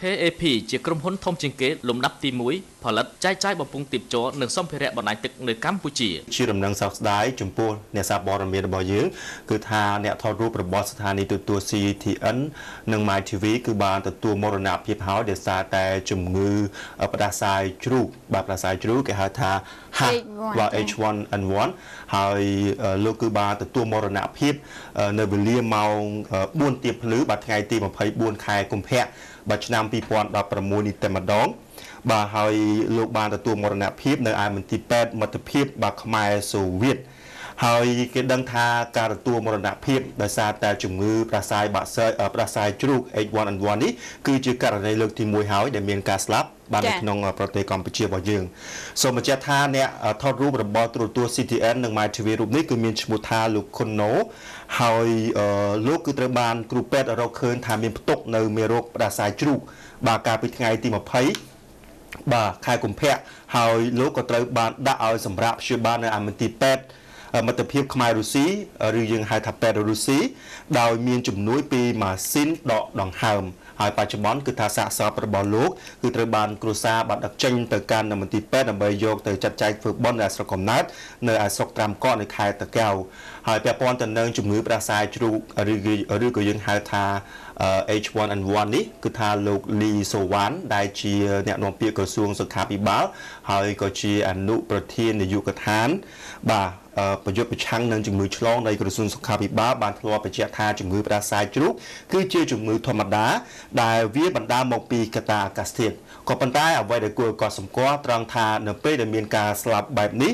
KAP ជាក្រុមហ៊ុនធំជាងគេលំដាប់ទី1ផលិតចែកចាយបំពង់ទីបជ័រនិងសម្ភារៈបណ្ដាញទឹកនៅកម្ពុជា ជាដំណឹងសោកស្ដាយចំពោះអ្នកសារព័ត៌មានរបស់យើងគឺថាអ្នកថតរូបរបស់ស្ថានីយទូទួល CTN និង My TV គឺបានទទួលមរណភាពហើយដោយសារតែជំងឺផ្ដាសាយជ្រូកបាទផ្ដាសាយជ្រូកគេហៅថា H1N1 ហើយលោកគឺបានទទួលមរណភាពនៅវេលាម៉ោង4ទៀបភ្លឺបាទថ្ងៃទី24ខែកុម្ភៈបាទឆ្នាំ2016នេះតែម្ដង បាទហើយលោកបានទទួលមរណភាពនៅឯមន្ទីរពេទ្យមិត្តភាពបាទខ្មែរសូវៀតហើយគេដឹងថាការទទួលមរណភាពដោយសារតែជំងឺផ្ដាសាយបាក់សើផ្ដាសាយជ្រូក H1N1 នេះគឺជាករណីលើកទី1ហើយដែលមានការស្លាប់បាននៅក្នុងប្រទេសកម្ពុជារបស់យើងសូមបញ្ជាក់ថាអ្នកថតរូបរបស់ទូរទស្សន៍ CTN និង MyTV រូបនេះគឺមានឈ្មោះថាលោកខុនណូហើយលោកគឺត្រូវបានគ្រូពេទ្យរកឃើញថាមានផ្ទុកនៅមេរោគផ្ដាសាយជ្រូកបាទកាលពីថ្ងៃទី20 បាទខែកុម្ភៈហើយលោកក៏ត្រូវបានដាក់ឲ្យសម្រាប់ព្យាបាលនៅអាមន្ទីរពេទ្យមិត្តភាពខ្មែររុស្ស៊ីឬយើងហៅថាពេទ្យរុស្ស៊ីដោយមានជំនួយពីម៉ាស៊ីនដកដង្ហើមហើយបច្ចុប្បន្នគឺថាសាកសពរបស់លោកគឺត្រូវបានគ្រួសារបានដឹកចេញទៅកាន់មន្ទីរពេទ្យដើម្បីយកទៅចាត់ចែងធ្វើបុណ្យនៅស្រុកកំណើតនៅឯស្រុកត្រាំកោនៅខេត្តតាកែវហើយពាក់ព័ន្ធទៅនឹងជំងឺផ្ដាសាយជ្រូកឬឬក៏យើងហៅថា H1N1 នេះគឺថាលោកលីសូវ៉ាន់ដែលជាអ្នកនាំពាក្យក្រសួងសុខាភិបាលហើយក៏ជាអនុប្រធាននាយកដ្ឋាន បាទប្រយុទ្ធប្រឆាំងនឹងជំងឺឆ្លងនៃក្រសួងសុខាភិបាលបានធ្លាប់បញ្ជាក់ថាជំងឺផ្ដាសាយជ្រូកគឺជាជំងឺធម្មតា ដែលវាបណ្ដាលមកពីកត្តាអាកាសធាតុក៏ប៉ុន្តែអ្វីដែលគួរឲ្យកត់សម្គាល់ត្រង់ថានៅពេលដែលមានការស្លាប់បែបនេះ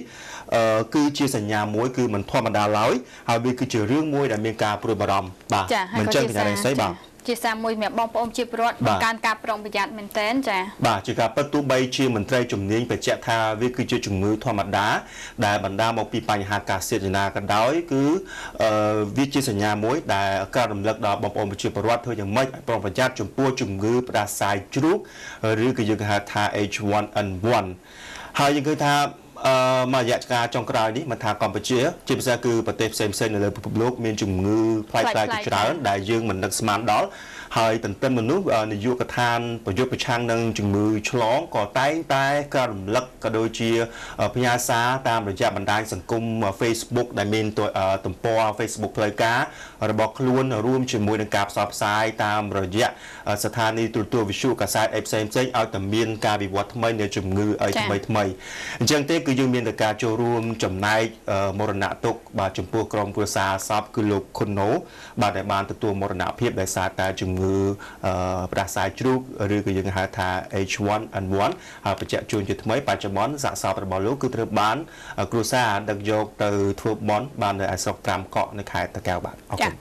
គឺជាសញ្ញាមួយគឺមិនធម្មតាឡើយហើយវាគឺជារឿងមួយដែលមានការព្រួយបារម្ភបាទមិនចឹងកញ្ញាស្រីបាទ ជាសារមួយសម្រាប់បងប្អូនជាពលរដ្ឋបង្កើនការប្រុងប្រយ័ត្នមែនទែនចា៎បាទជាការពិតទោះបីជាមន្ត្រីជំនាញបញ្ជាក់ថាវាគឺជាជំងឺធម្មតាដែលបណ្ដាលមកពីបញ្ហាការសេចនាក៏ដោយគឺវាជាសញ្ញាមួយដែលការរំលឹកដល់បងប្អូនប្រជាពលរដ្ឋធ្វើយ៉ាងម៉េចឲ្យប្រុងប្រយ័ត្នចំពោះជំងឺផ្ដាសាយជ្រូកឬក៏យើងហៅថា H1N1 ហើយយើងឃើញថា អឺមករយៈកាលចុងក្រោយនេះមិនថាកម្ពុជាជាពិសេសគឺប្រទេសផ្សេងៗនៅលើពិភពលោកមានជំងឺផ្លែផ្លែជាច្រើនដែលយើងមិននឹកស្មានដល់ ហើយទន្ទឹមមនុស្សនាយកដ្ឋានប្រយុទ្ធប្រឆាំងនឹងជំងឺឆ្លងក៏តែងតែការរំលឹកក៏ដូចជាផ្ញើសារតាមរយៈបណ្ដាញសង្គម Facebook ដែលមានទំព័រ Facebook ផ្លូវការរបស់ខ្លួនរួមជាមួយនឹងការផ្សព្វផ្សាយតាមរយៈស្ថានីយទូរទស្សន៍វិទ្យុកាសែតអីផ្សេងផ្សេងឲ្យតែមានការវិវត្តថ្មីនៃជំងឺអីថ្មីថ្មីអញ្ចឹងទេគឺយើងមានតែការចូលរួមចំណែកមរណទុកបាទចំពោះក្រុមគ្រួសារសពគឺលោកខុនណូបាទដែលបានទទួលមរណភាពដោយសារតែជំងឺផ្ដាសាយជ្រូកឬក៏យើងហៅថា H1N1 ហើយបញ្ជាក់ជូនជាថ្មីបច្ចុប្បន្នសាកសពរបស់លោកគឺត្រូវបាន គ្រួសារដឹកយកទៅធ្វើបន់បាននៅឯស្រុកត្រាំកក់នៅខេត្តតាកែវបាទអរគុណ